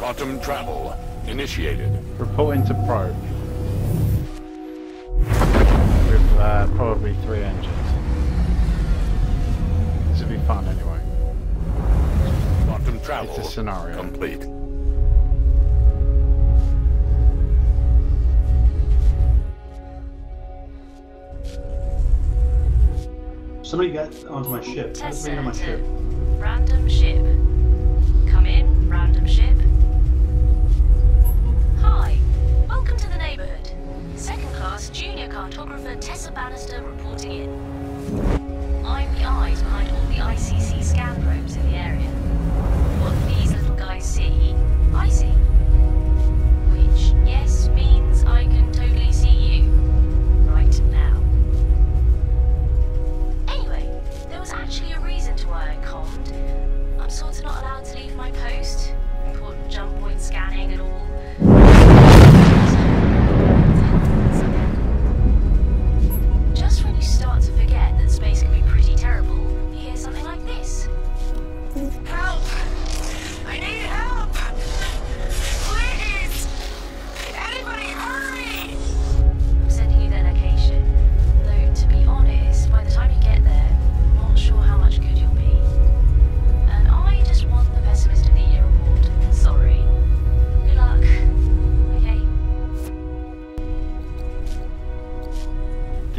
Quantum travel initiated. Reporting to probe. With uh, probably three engines. This will be fun anyway. Quantum travel It's a scenario. complete. Somebody got onto my ship. Test Somebody on my center. ship. Random ship.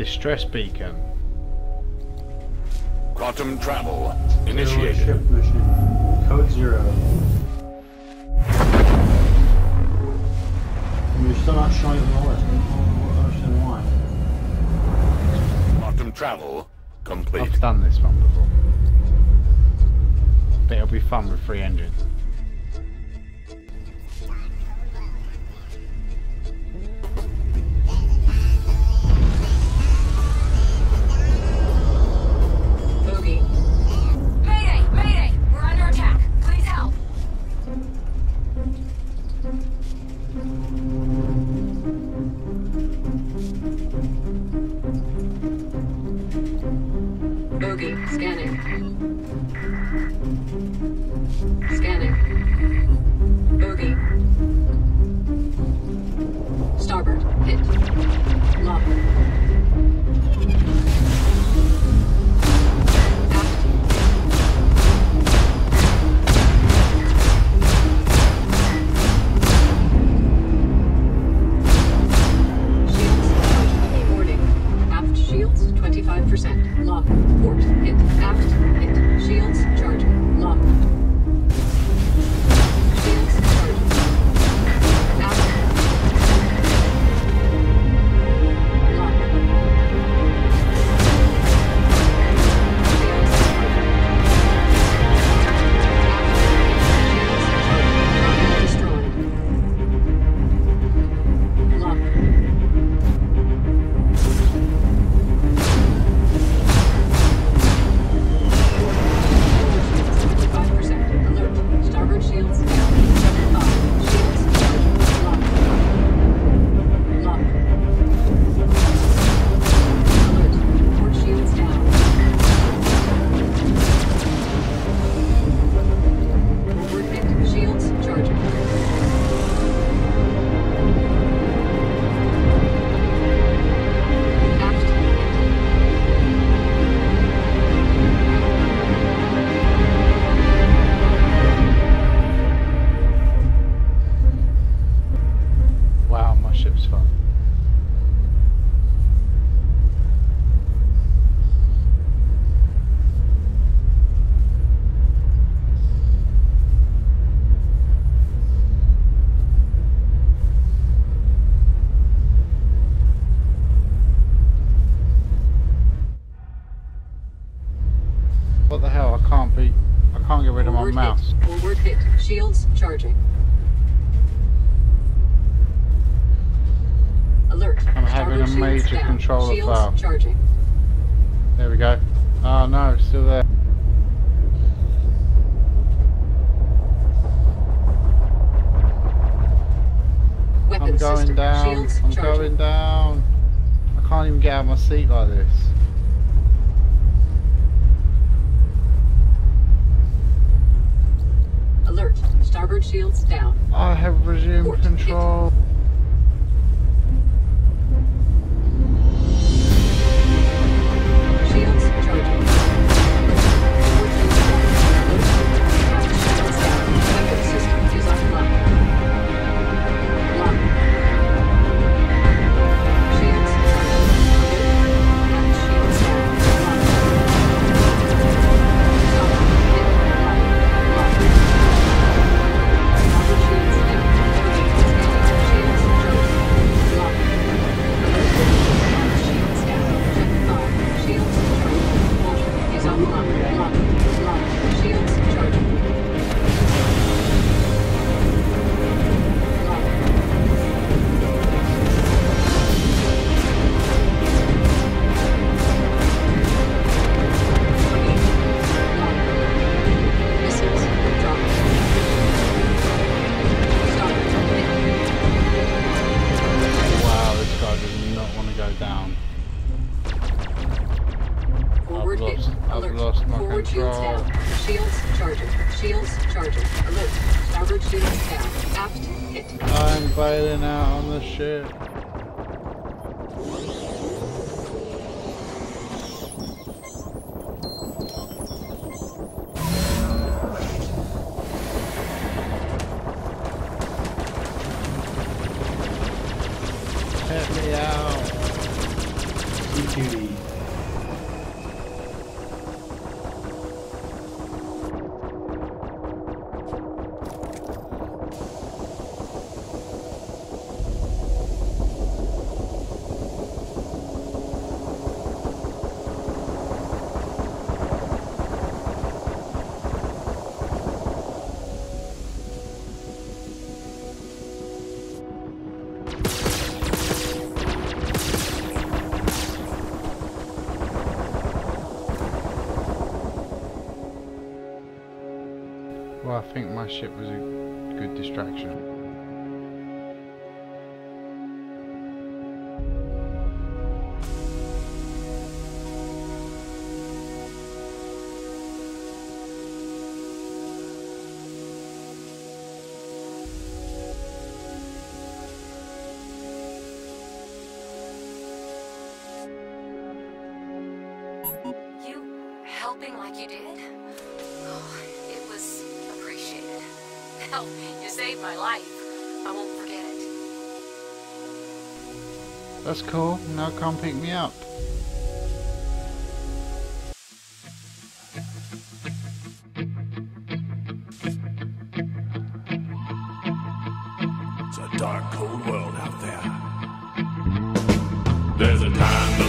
Distress beacon. Quantum travel Zero initiated. Ship mission. Code zero. And you're still not showing it on the list. I don't understand why. Quantum travel complete. I've done this one before. But it'll be fun with three engines. 25%. Lock. Port. Hit. Aft. Hit. Shields What the hell? I can't be. I can't get rid of my mouse. hit. Forward hit. Shields charging. Alert. I'm having a major controller Shields fail. charging. There we go. Oh no, it's still there. Weapon I'm going system. down. Shields I'm charging. going down. I can't even get out of my seat like this. Alert. Starboard shields down. I have resumed control. Shields charging. Alert. Starboard shields down. Aft hit. I'm bailing out on the ship. Let me out. CQD. I think my ship was a good distraction. You helping like you did? Hell, you saved my life. I won't forget it. That's cool. Now come pick me up. It's a dark, cold world out there. There's a time